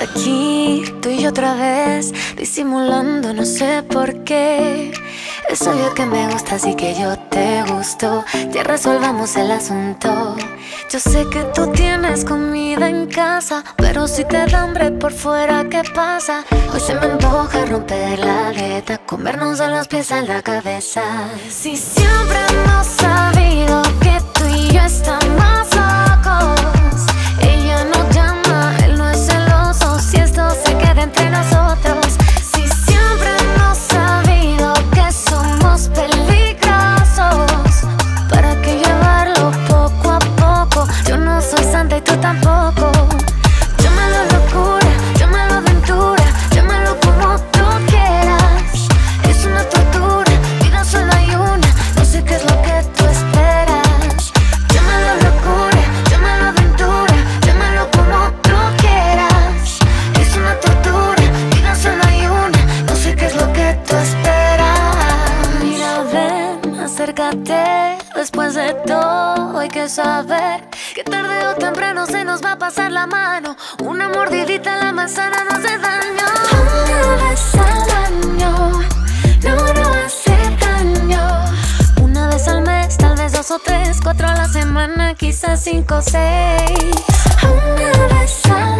Aquí, tú y yo otra vez, disimulando, no sé por qué. Es obvio que me gustas y que yo te gusto. Ya resolvamos el asunto. Yo sé que tú tienes comida en casa, pero si te da hambre por fuera, ¿qué pasa? Hoy se me antoja romper la aleta, comernos a los pies a la cabeza. Si siempre hemos sabido después de todo hay que saber que tarde o temprano se nos va a pasar la mano. Una mordidita en la manzana no hace daño. Una vez al año, no, no hace daño. Una vez al mes, tal vez dos o tres, cuatro a la semana, quizás cinco o seis. Una vez al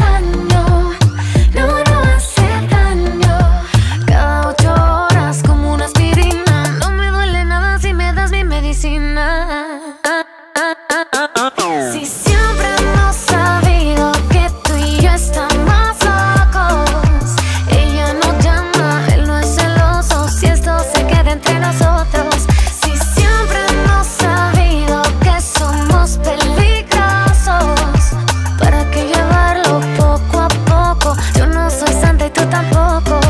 tampoco.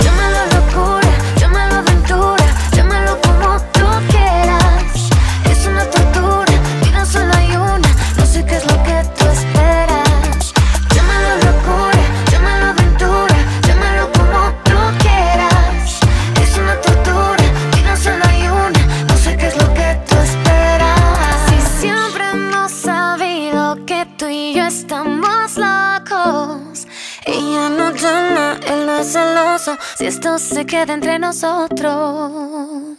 Llámalo locura, llámalo aventura, llámalo como tú quieras. Es una tortura, vida solo hay una, no sé qué es lo que tú esperas. Llámalo locura, llámalo aventura, llámalo como tú quieras. Es una tortura, vida solo hay una, no sé qué es lo que tú esperas. Si siempre hemos sabido que tú y yo estamos locos. Ella no llama, él no es celoso, si esto se queda entre nosotros.